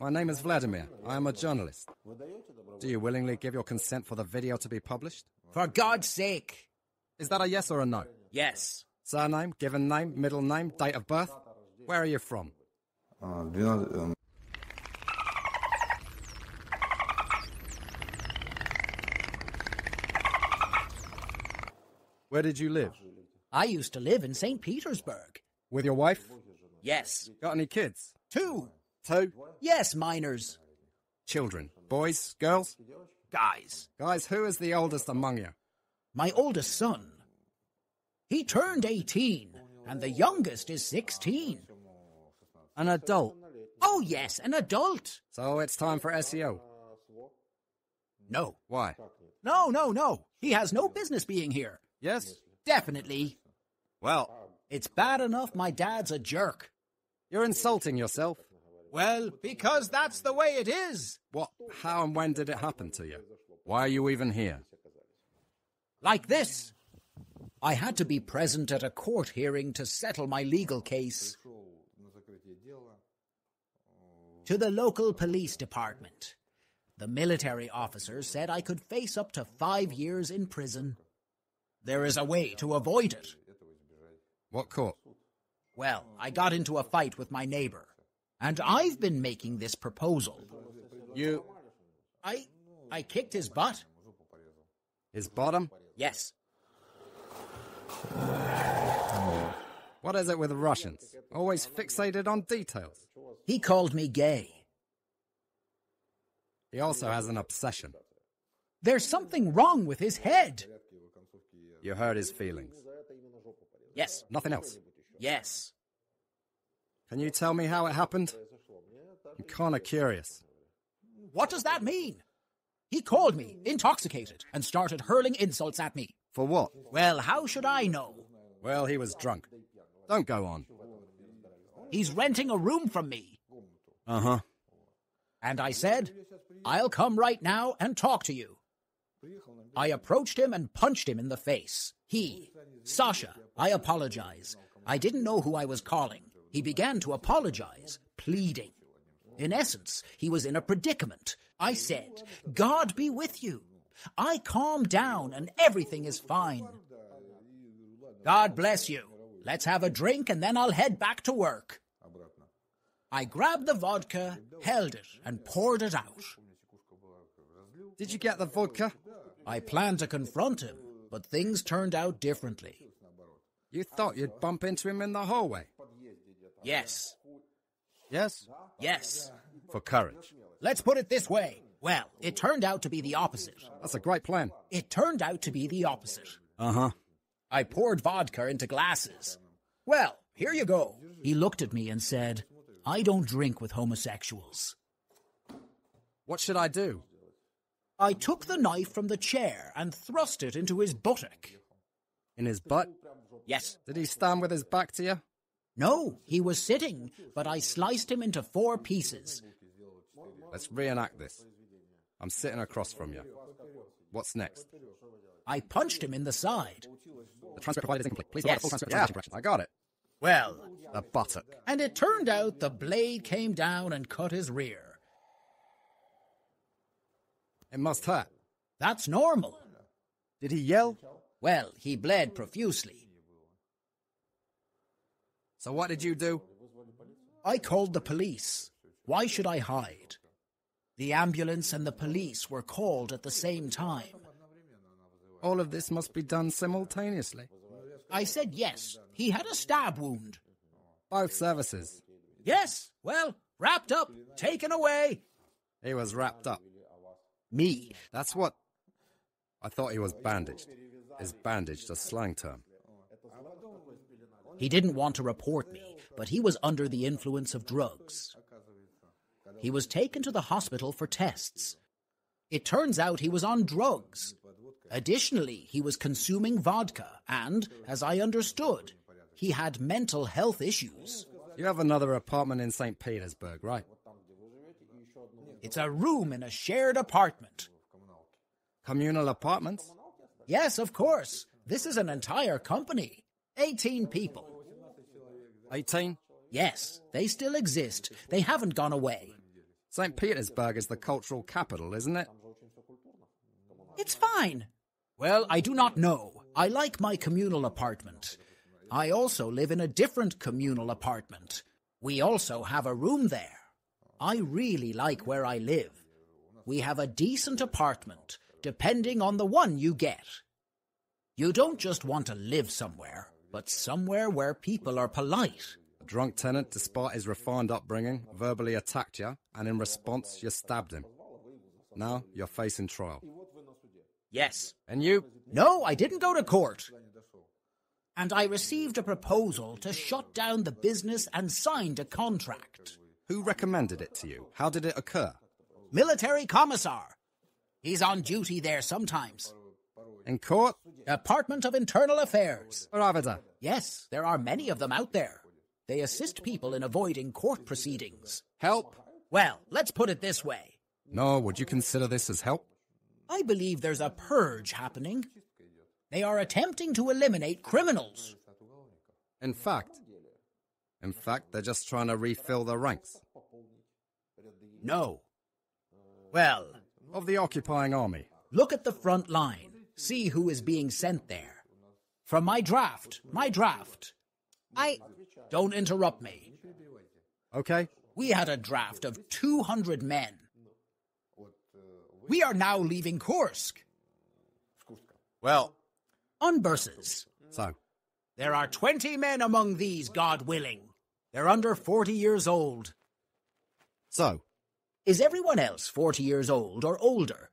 My name is Vladimir. I am a journalist. Do you willingly give your consent for the video to be published? For God's sake! Is that a yes or a no? Yes. Surname, given name, middle name, date of birth? Where are you from? Where did you live? I used to live in St. Petersburg. With your wife? Yes. Got any kids? Two. Two? Yes, minors. Children. Boys? Girls? Guys. Guys, who is the oldest among you? My oldest son. He turned 18, and the youngest is 16. An adult. Oh, yes, an adult. So it's time for SEO. No. Why? No, no, no. He has no business being here. Yes? Definitely. Well, It's bad enough my dad's a jerk. you're insulting yourself. Well, because that's the way it is. What, how, and when did it happen to you? Why are you even here? Like this. I had to be present at a court hearing to settle my legal case. To the local police department. The military officer said I could face up to five years in prison. There is a way to avoid it. What court? Well, I got into a fight with my neighbor, and I've been making this proposal. You. I I kicked his butt. His bottom? Yes. What is it with the Russians? Always fixated on details. He called me gay. He also has an obsession. There's something wrong with his head. You hurt his feelings. Yes. Nothing else. Yes. Can you tell me how it happened? I'm kinda curious. What does that mean? He called me, intoxicated, and started hurling insults at me. For what? Well, how should I know? Well, he was drunk. Don't go on. He's renting a room from me. Uh huh. And I said, I'll come right now and talk to you. I approached him and punched him in the face. He, Sasha, I apologize. I didn't know who I was calling. He began to apologize, pleading. In essence, he was in a predicament. I said, God be with you. I calmed down and everything is fine. God bless you. Let's have a drink and then I'll head back to work. I grabbed the vodka, held it, and poured it out. Did you get the vodka? I planned to confront him, but things turned out differently. You thought you'd bump into him in the hallway. Yes, Yes? yes. For courage. Let's put it this way. Well, it turned out to be the opposite. That's a great plan. It turned out to be the opposite. Uh huh. I poured vodka into glasses. Well, here you go. He looked at me and said, I don't drink with homosexuals. What should I do? I took the knife from the chair and thrust it into his buttock. In his butt? Yes. Did he stand with his back to you? No, he was sitting, but I sliced him into four pieces. Let's reenact this. I'm sitting across from you. What's next? I punched him in the side. The transcript provided is incomplete. Please Yes. provide a full transcript of the correction. I got it. Well, The buttock. and it turned out the blade came down and cut his rear. It must hurt. That's normal. Did he yell? Well, he bled profusely. So what did you do? I called the police. Why should I hide? The ambulance and the police were called at the same time. All of this must be done simultaneously. I said yes. He had a stab wound. Both services. Yes, well, wrapped up, taken away. He was wrapped up. Me. That's what. I thought he was bandaged. Is bandaged a slang term? He didn't want to report me, but he was under the influence of drugs. He was taken to the hospital for tests. It turns out he was on drugs. Additionally, he was consuming vodka, and, as I understood, he had mental health issues. You have another apartment in St. Petersburg, right? It's a room in a shared apartment. Communal apartments? Yes, of course. This is an entire company. 18 people. 18? Yes, they still exist. They haven't gone away. St. Petersburg is the cultural capital, isn't it? It's fine. Well, I do not know. I like my communal apartment. I also live in a different communal apartment. We also have a room there. I really like where I live. We have a decent apartment, depending on the one you get. You don't just want to live somewhere, but somewhere where people are polite. A drunk tenant, despite his refined upbringing, verbally attacked you, and in response, you stabbed him. Now you're facing trial. Yes. And you? No, I didn't go to court. And I received a proposal to shut down the business and signed a contract. Who recommended it to you? How did it occur? Military commissar. He's on duty there sometimes. In court? Department of Internal Affairs. Yes, there are many of them out there. They assist people in avoiding court proceedings. Help? Well, let's put it this way. No, would you consider this as help? I believe there's a purge happening. They are attempting to eliminate criminals. In fact, in fact, they're just trying to refill the ranks No. Well, of the occupying army. look at the front line. See who is being sent there. From my draft, my draft. I. Don't interrupt me. Okay? We had a draft of 200 men. We are now leaving Kursk Well, on buses. so, There are 20 men among these, God willing. They're under 40 years old. so, Is everyone else 40 years old or older?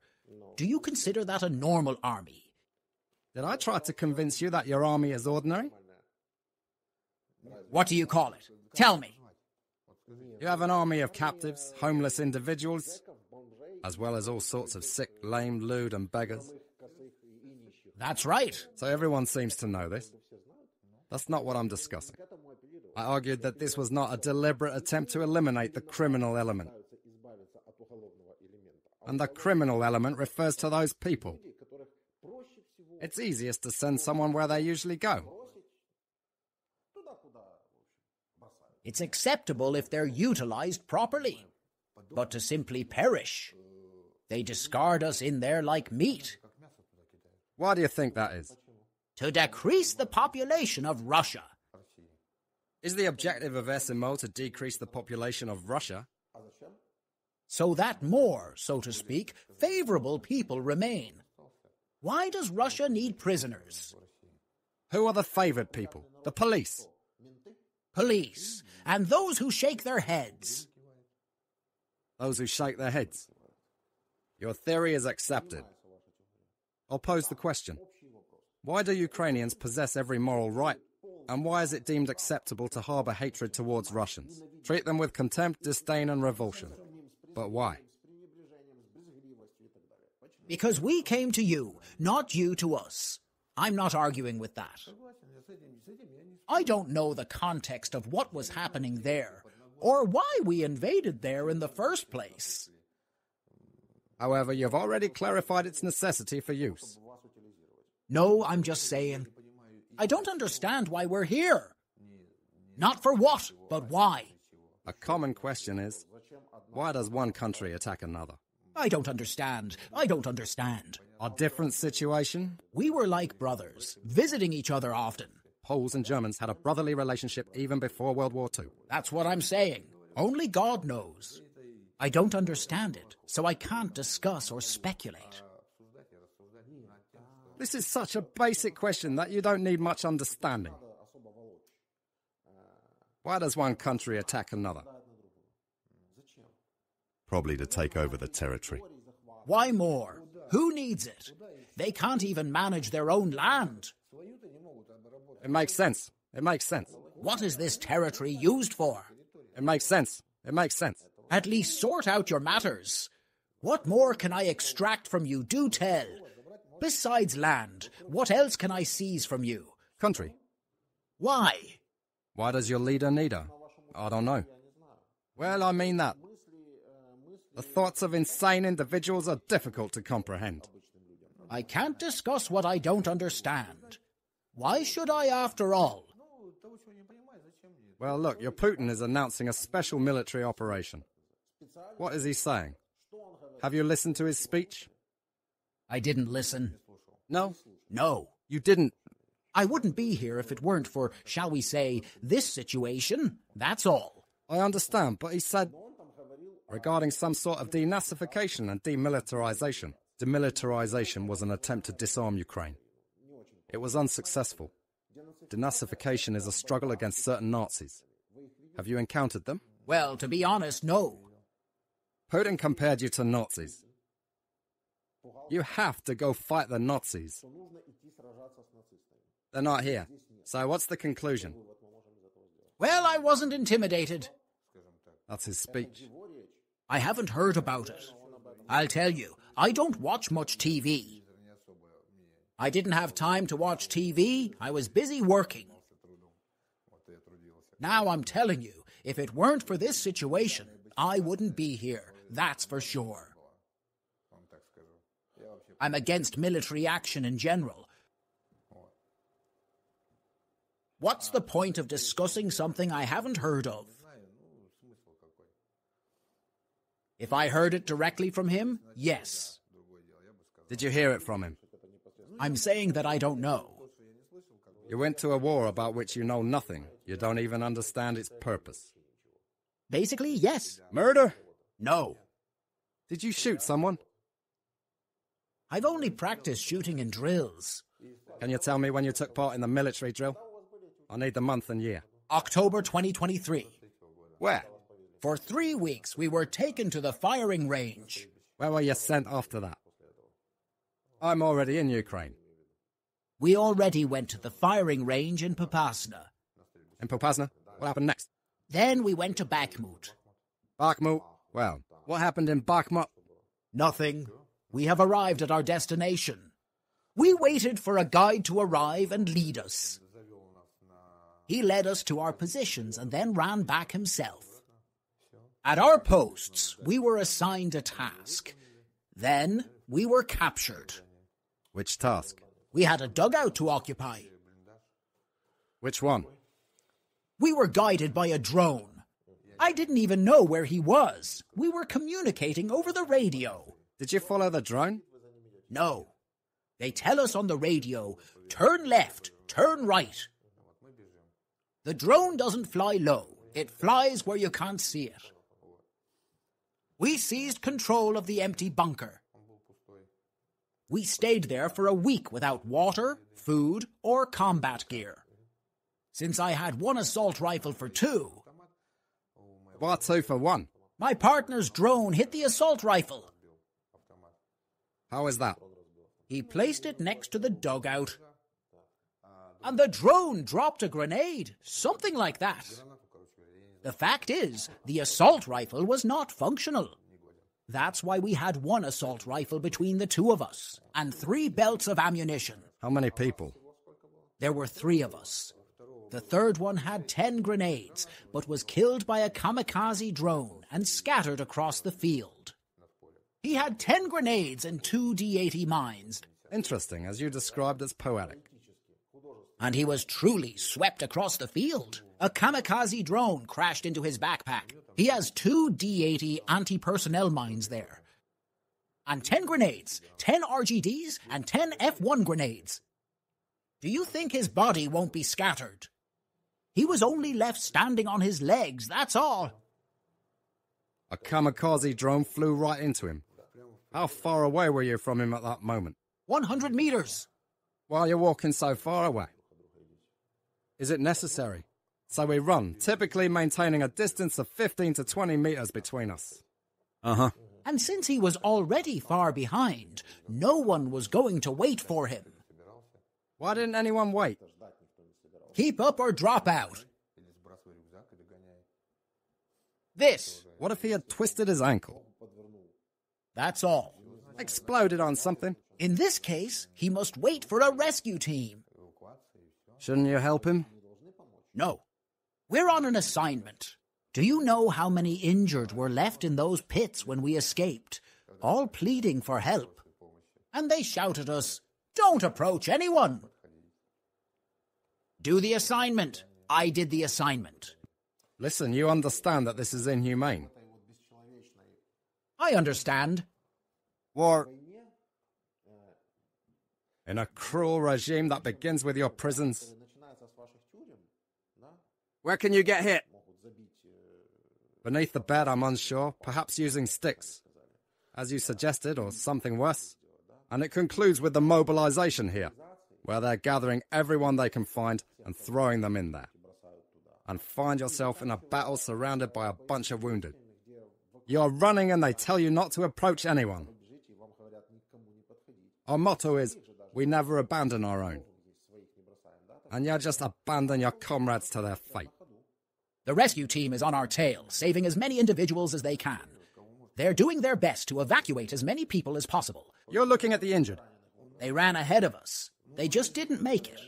Do you consider that a normal army? did I try to convince you that your army is ordinary? What do you call it? Tell me. You have an army of captives, homeless individuals, as well as all sorts of sick, lame, lewd, and beggars. That's right. So everyone seems to know this. That's not what I'm discussing. I argued that this was not a deliberate attempt to eliminate the criminal element. And the criminal element refers to those people. It's easiest to send someone where they usually go. It's acceptable if they're utilized properly. But to simply perish, they discard us in there like meat. Why do you think that is? To decrease the population of Russia. Is the objective of SMO to decrease the population of Russia? So that more, so to speak, favorable people remain. Why does Russia need prisoners? Who are the favored people? The police. Police, and those who shake their heads. Those who shake their heads. Your theory is accepted. I'll pose the question. Why do Ukrainians possess every moral right? And why is it deemed acceptable to harbour hatred towards Russians? Treat them with contempt, disdain, and revulsion. But why? Because we came to you, not you to us. I'm not arguing with that. I don't know the context of what was happening there, or why we invaded there in the first place. However, you've already clarified its necessity for use. No, I'm just saying. I don't understand why we're here. Not for what, but why. A common question is why does one country attack another? I don't understand. I don't understand. A different situation? We were like brothers, visiting each other often. Poles and Germans had a brotherly relationship even before World War II. That's what I'm saying. Only God knows. I don't understand it, so I can't discuss or speculate. This is such a basic question that you don't need much understanding. Why does one country attack another? Probably to take over the territory. Why more? Who needs it? They can't even manage their own land. It makes sense. It makes sense. What is this territory used for? It makes sense. It makes sense. At least sort out your matters. What more can I extract from you? Do tell. Besides land, what else can I seize from you? Country. Why? Why does your leader need her? I don't know. Well, I mean that. The thoughts of insane individuals are difficult to comprehend. I can't discuss what I don't understand. Why should I, after all? Well, look, your Putin is announcing a special military operation. What is he saying? Have you listened to his speech? I didn't listen. No, No. you didn't. I wouldn't be here if it weren't for, shall we say, this situation. That's all. I understand, but he said regarding some sort of denazification and demilitarization. Demilitarization was an attempt to disarm Ukraine. It was unsuccessful. Denazification is a struggle against certain Nazis. Have you encountered them? Well, to be honest, no. Putin compared you to Nazis. You have to go fight the Nazis. They're not here. So what's the conclusion? Well, I wasn't intimidated. That's his speech. I haven't heard about it. I'll tell you, I don't watch much TV. I didn't have time to watch TV. I was busy working. Now I'm telling you, if it weren't for this situation, I wouldn't be here. That's for sure. I'm against military action in general. What's the point of discussing something I haven't heard of? If I heard it directly from him, yes. Did you hear it from him? I'm saying that I don't know. You went to a war about which you know nothing. You don't even understand its purpose. Basically, yes. Murder? No. Did you shoot someone? I've only practiced shooting in drills. Can you tell me when you took part in the military drill? I need the month and year. October 2023. Where? For three weeks, we were taken to the firing range. Where were you sent after that? I'm already in Ukraine. We already went to the firing range in Popasna. In Popasna? What happened next? Then we went to Bakhmut. Bakhmut? Well, what happened in Bakhmut? Nothing. We have arrived at our destination. We waited for a guide to arrive and lead us. He led us to our positions and then ran back himself. At our posts, we were assigned a task. Then we were captured. Which task? We had a dugout to occupy. Which one? We were guided by a drone. I didn't even know where he was. We were communicating over the radio. Did you follow the drone? No. They tell us on the radio turn left, turn right. The drone doesn't fly low, it flies where you can't see it. We seized control of the empty bunker. We stayed there for a week without water, food, or combat gear. Since I had one assault rifle for two, Why two for one? my partner's drone hit the assault rifle. How is that? He placed it next to the dugout. And the drone dropped a grenade, something like that. The fact is, the assault rifle was not functional. That's why we had one assault rifle between the two of us, and three belts of ammunition. How many people? There were three of us. The third one had ten grenades, but was killed by a kamikaze drone and scattered across the field. He had ten grenades and two D 80 mines, Interesting, as you described as poetic. And he was truly swept across the field. A kamikaze drone crashed into his backpack. He has two D 80 anti personnel mines there. And 10 grenades, 10 RGDs, and 10 F1 grenades. Do you think his body won't be scattered? He was only left standing on his legs, that's all. A kamikaze drone flew right into him. How far away were you from him at that moment? 100 meters. Why are you walking so far away? Is it necessary? So we run, typically maintaining a distance of 15 to 20 meters between us. Uh huh. And since he was already far behind, no one was going to wait for him. Why didn't anyone wait? Keep up or drop out. This, What if he had twisted his ankle? that's all. Exploded on something? In this case, he must wait for a rescue team. Shouldn't you help him? No. We're on an assignment. Do you know how many injured were left in those pits when we escaped? All pleading for help. And they shouted at us, Don't approach anyone! Do the assignment. I did the assignment. Listen, you understand that this is inhumane. I understand. War. In a cruel regime that begins with your prisons. Where can you get hit? Beneath the bed, I'm unsure, perhaps using sticks. As you suggested, or something worse. And it concludes with the mobilization here, where they're gathering everyone they can find and throwing them in there. And find yourself in a battle surrounded by a bunch of wounded. You're running and they tell you not to approach anyone. Our motto is we never abandon our own. And you just abandon your comrades to their fate. The rescue team is on our tail, saving as many individuals as they can. They're doing their best to evacuate as many people as possible. You're looking at the injured. They ran ahead of us. They just didn't make it.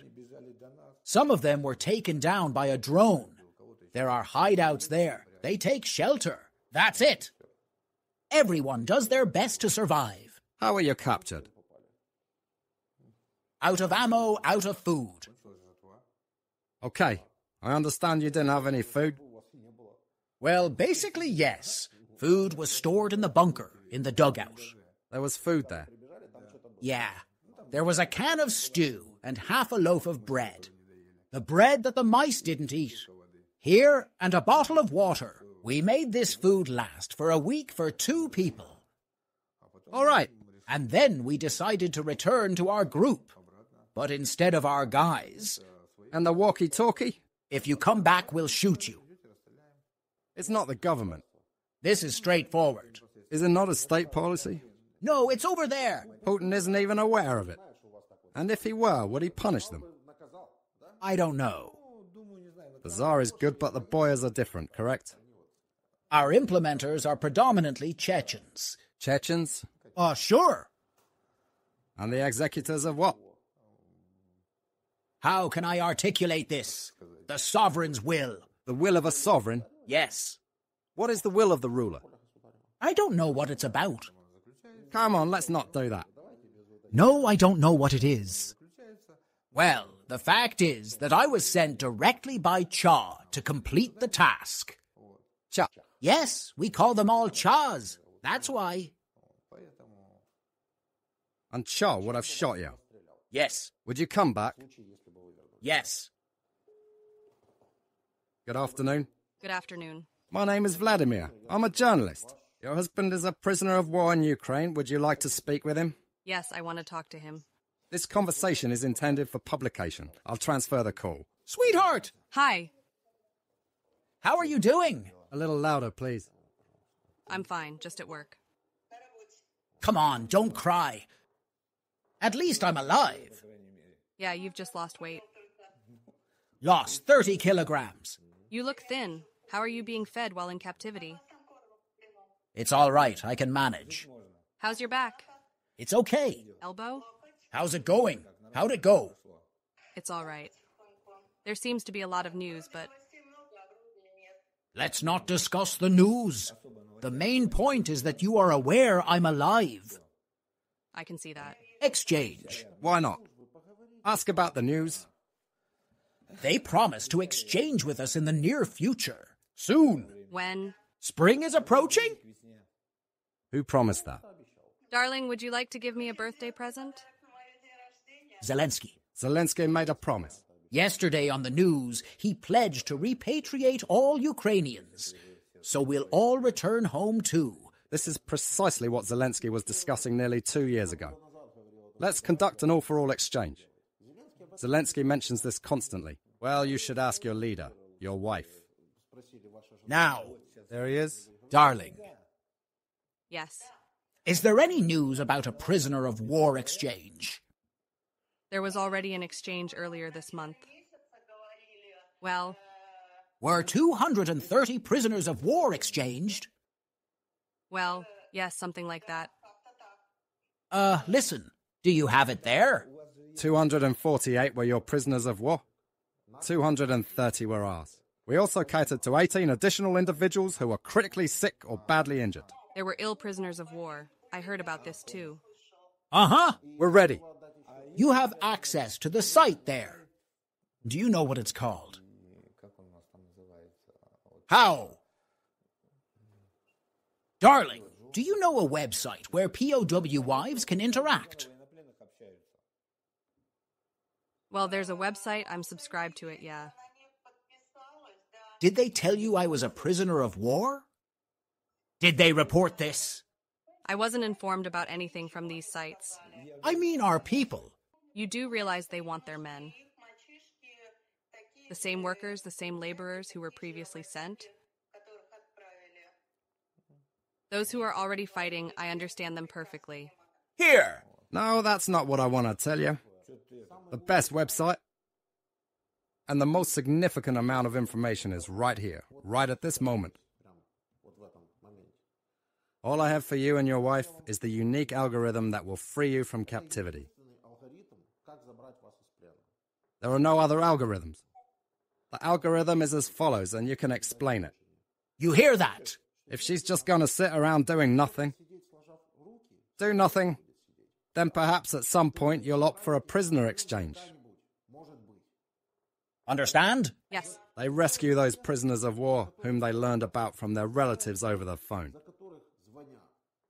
Some of them were taken down by a drone. There are hideouts there. They take shelter. That's it. Everyone does their best to survive. How were you captured? Out of ammo, out of food. Okay, I understand you didn't have any food. Well, basically, yes. Food was stored in the bunker, in the dugout. There was food there. Yeah. There was a can of stew and half a loaf of bread. The bread that the mice didn't eat. Here, and a bottle of water. We made this food last for a week for two people. All right. And then we decided to return to our group. But instead of our guys, And the walkie talkie? if you come back, we'll shoot you. It's not the government. This is straightforward. Is it not a state policy? No, it's over there. Putin isn't even aware of it. And if he were, would he punish them? I don't know. The Tsar is good, but the boyars are different, correct? Our implementers are predominantly Chechens. Chechens? Oh, sure. And the executors of what? How can I articulate this? The sovereign's will. The will of a sovereign? Yes. What is the will of the ruler? I don't know what it's about. Come on, let's not do that. No, I don't know what it is. Well, the fact is that I was sent directly by Cha to complete the task. Cha. Yes, we call them all Chas. That's why. And Cha would have shot you. Yes, Would you come back? Yes. Good afternoon. Good afternoon. My name is Vladimir. I'm a journalist. Your husband is a prisoner of war in Ukraine. Would you like to speak with him? Yes, I want to talk to him. This conversation is intended for publication. I'll transfer the call. Sweetheart, Hi, how are you doing? A little louder, please. I'm fine, just at work. Come on, don't cry. At least I'm alive. Yeah, you've just lost weight. Lost 30 kilograms. You look thin. How are you being fed while in captivity? It's all right, I can manage. How's your back? It's okay. Elbow? How's it going? How'd it go? It's all right. There seems to be a lot of news, but Let's not discuss the news. The main point is that you are aware I'm alive. I can see that. Exchange. Why not? Ask about the news. They promise to exchange with us in the near future. Soon. When? Spring is approaching? Who promised that? Darling, would you like to give me a birthday present? Zelensky. Zelensky made a promise. Yesterday on the news, he pledged to repatriate all Ukrainians. So we'll all return home too. This is precisely what Zelensky was discussing nearly two years ago. Let's conduct an all for all exchange. Zelensky mentions this constantly. Well, you should ask your leader, your wife. Now, There he is. darling, Yes. is there any news about a prisoner of war exchange? There was already an exchange earlier this month. Well, Were 230 prisoners of war exchanged? well, yes, something like that. Uh, listen, do you have it there? 248 were your prisoners of war. 230 were ours. We also catered to 18 additional individuals who were critically sick or badly injured. There were ill prisoners of war. I heard about this too. Uh huh. We're ready. You have access to the site there. Do you know what it's called? How? Darling, Do you know a website where POW wives can interact? Well, there's a website. I'm subscribed to it, yeah. Did they tell you I was a prisoner of war? Did they report this? I wasn't informed about anything from these sites. I mean, our people. You do realize they want their men. The same workers, the same laborers who were previously sent. Those who are already fighting, I understand them perfectly. Here! No, that's not what I want to tell you. The best website and the most significant amount of information is right here, right at this moment. All I have for you and your wife is the unique algorithm that will free you from captivity. There are no other algorithms. The algorithm is as follows, and you can explain it. You hear that? If she's just going to sit around doing nothing, do nothing, then perhaps at some point you'll opt for a prisoner exchange. Understand? Yes, They rescue those prisoners of war whom they learned about from their relatives over the phone.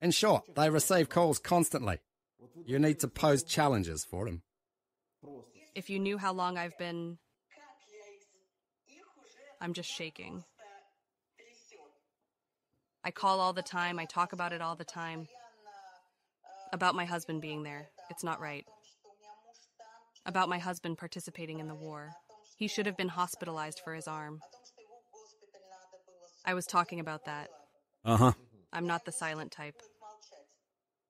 In short, they receive calls constantly. You need to pose challenges for them. if you knew how long I've been. I'm just shaking. I call all the time, I talk about it all the time. About my husband being there. It's not right. About my husband participating in the war. He should have been hospitalized for his arm. I was talking about that. Uh huh. I'm not the silent type.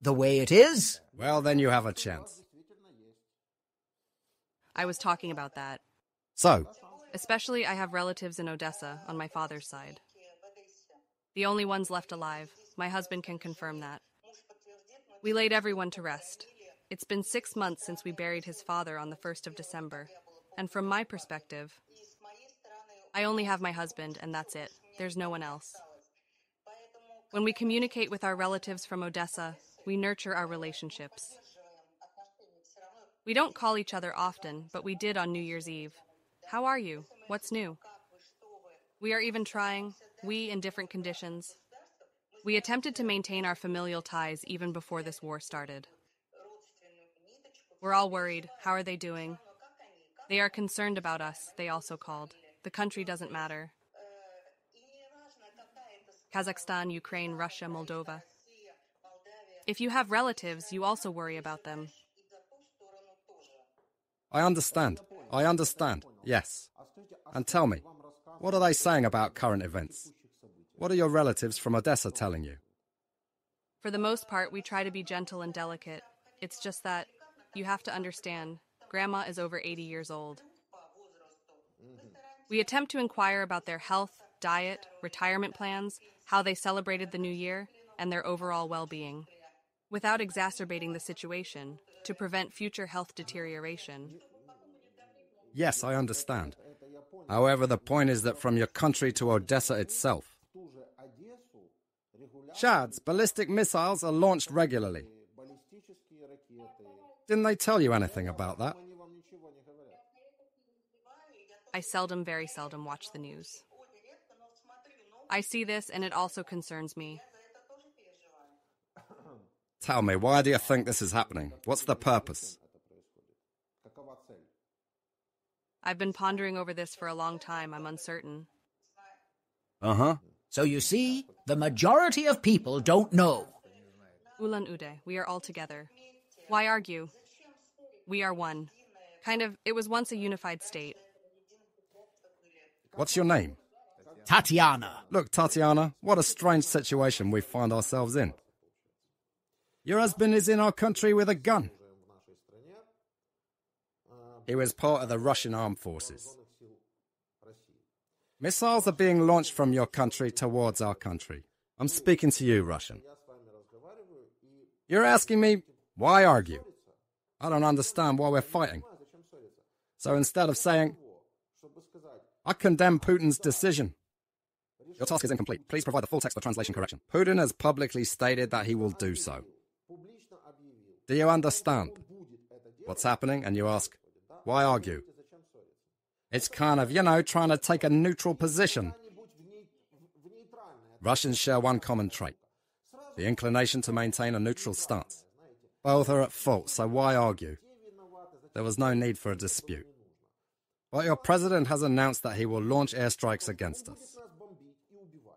The way it is? Well, then you have a chance. I was talking about that. So, Especially, I have relatives in Odessa on my father's side. The only ones left alive. My husband can confirm that. We laid everyone to rest. It's been six months since we buried his father on the 1st of December. And from my perspective, I only have my husband, and that's it. There's no one else. When we communicate with our relatives from Odessa, we nurture our relationships. We don't call each other often, but we did on New Year's Eve. How are you? What's new? We are even trying, we in different conditions. We attempted to maintain our familial ties even before this war started. We're all worried. How are they doing? They are concerned about us, they also called. The country doesn't matter. Kazakhstan, Ukraine, Russia, Moldova. If you have relatives, you also worry about them. I understand. I understand. Yes. And tell me, what are they saying about current events? What are your relatives from Odessa telling you? For the most part, we try to be gentle and delicate. It's just that you have to understand, Grandma is over 80 years old. We attempt to inquire about their health, diet, retirement plans, how they celebrated the new year, and their overall well being, without exacerbating the situation to prevent future health deterioration. Yes, I understand. However, the point is that from your country to Odessa itself, Shaheds, ballistic missiles are launched regularly. Didn't they tell you anything about that? I seldom, very seldom watch the news. I see this, and it also concerns me. Tell me, why do you think this is happening? What's the purpose? I've been pondering over this for a long time. I'm uncertain. Uh huh. So you see, the majority of people don't know. Ulan Ude, we are all together. Why argue? We are one. Kind of, it was once a unified state. What's your name? Tatiana. Look, Tatiana, what a strange situation we find ourselves in. Your husband is in our country with a gun. He was part of the Russian armed forces. Missiles are being launched from your country towards our country. I'm speaking to you, Russian. You're asking me, why argue? I don't understand why we're fighting. So instead of saying, I condemn Putin's decision. Your task is incomplete. Please provide the full text for translation correction. Putin has publicly stated that he will do so. Do you understand what's happening? And you ask, why argue? It's kind of, you know, trying to take a neutral position. Russians share one common trait. the inclination to maintain a neutral stance. Both are at fault, so why argue? There was no need for a dispute. But your president has announced that he will launch airstrikes against us.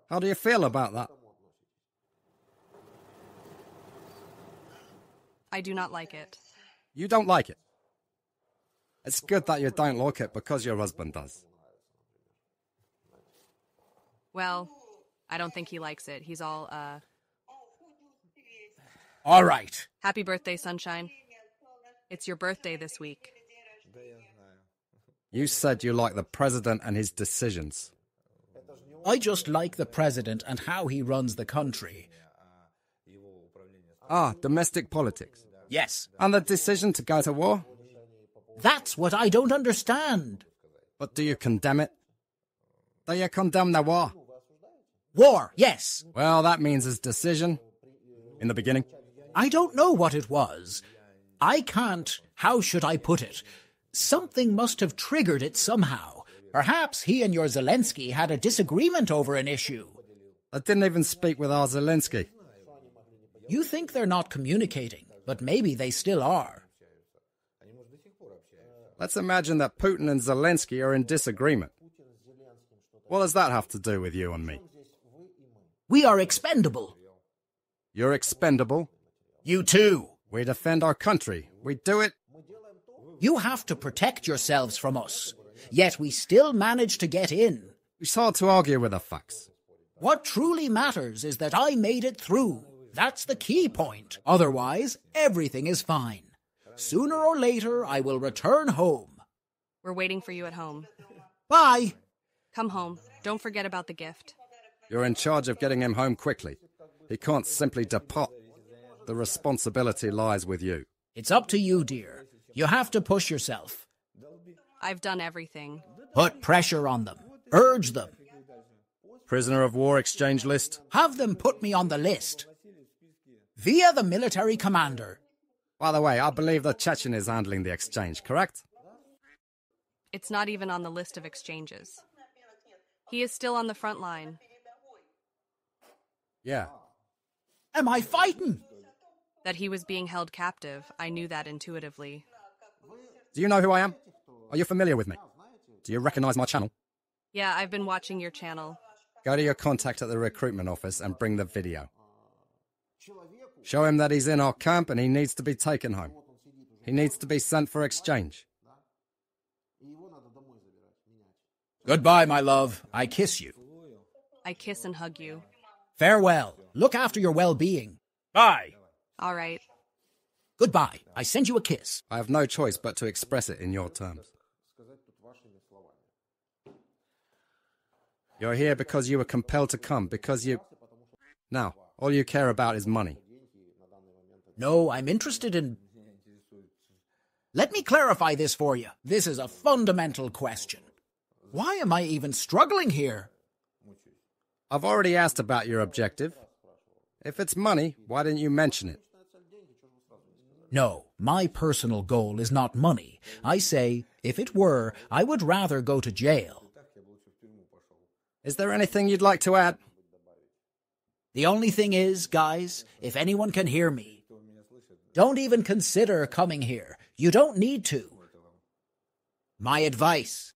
How do you feel about that? I do not like it. You don't like it. It's good that you don't like it because your husband does. Well, I don't think he likes it. He's all, uh, All right. happy birthday, sunshine. It's your birthday this week. You said you like the president and his decisions. I just like the president and how he runs the country. Ah, domestic politics. Yes, And the decision to go to war? That's what I don't understand. But do you condemn it? Do you condemn the war? War, yes. Well, that means his decision. In the beginning. I don't know what it was. I can't. How should I put it? Something must have triggered it somehow. Perhaps he and your Zelensky had a disagreement over an issue. I didn't even speak with our Zelensky. You think they're not communicating, but maybe they still are. Let's imagine that Putin and Zelensky are in disagreement. What does that have to do with you and me? We are expendable. You're expendable. You too. We defend our country. We do it. You have to protect yourselves from us. Yet we still manage to get in. It's hard to argue with the facts. What truly matters is that I made it through. That's the key point. Otherwise, everything is fine. Sooner or later, I will return home. We're waiting for you at home. Bye. Come home. Don't forget about the gift. You're in charge of getting him home quickly. He can't simply depart. The responsibility lies with you. It's up to you, dear. You have to push yourself. I've done everything. Put pressure on them. Urge them. Prisoner of war exchange list. Have them put me on the list. Via the military commander. By the way, I believe the Chechen is handling the exchange, correct? It's not even on the list of exchanges. He is still on the front line. Yeah. Am I fighting? That he was being held captive, I knew that intuitively. Do you know who I am? Are you familiar with me? Do you recognize my channel? Yeah, I've been watching your channel. Go to your contact at the recruitment office and bring the video. Show him that he's in our camp and he needs to be taken home. He needs to be sent for exchange. Goodbye, my love. I kiss you. I kiss and hug you. Farewell. Look after your well being. Bye. All right. Goodbye. I send you a kiss. I have no choice but to express it in your terms. You're here because you were compelled to come, because you. Now, all you care about is money. No, I'm interested in. Let me clarify this for you. This is a fundamental question. Why am I even struggling here? I've already asked about your objective. If it's money, why didn't you mention it? No, my personal goal is not money. I say, if it were, I would rather go to jail. Is there anything you'd like to add? The only thing is, guys, if anyone can hear me, don't even consider coming here. You don't need to. My advice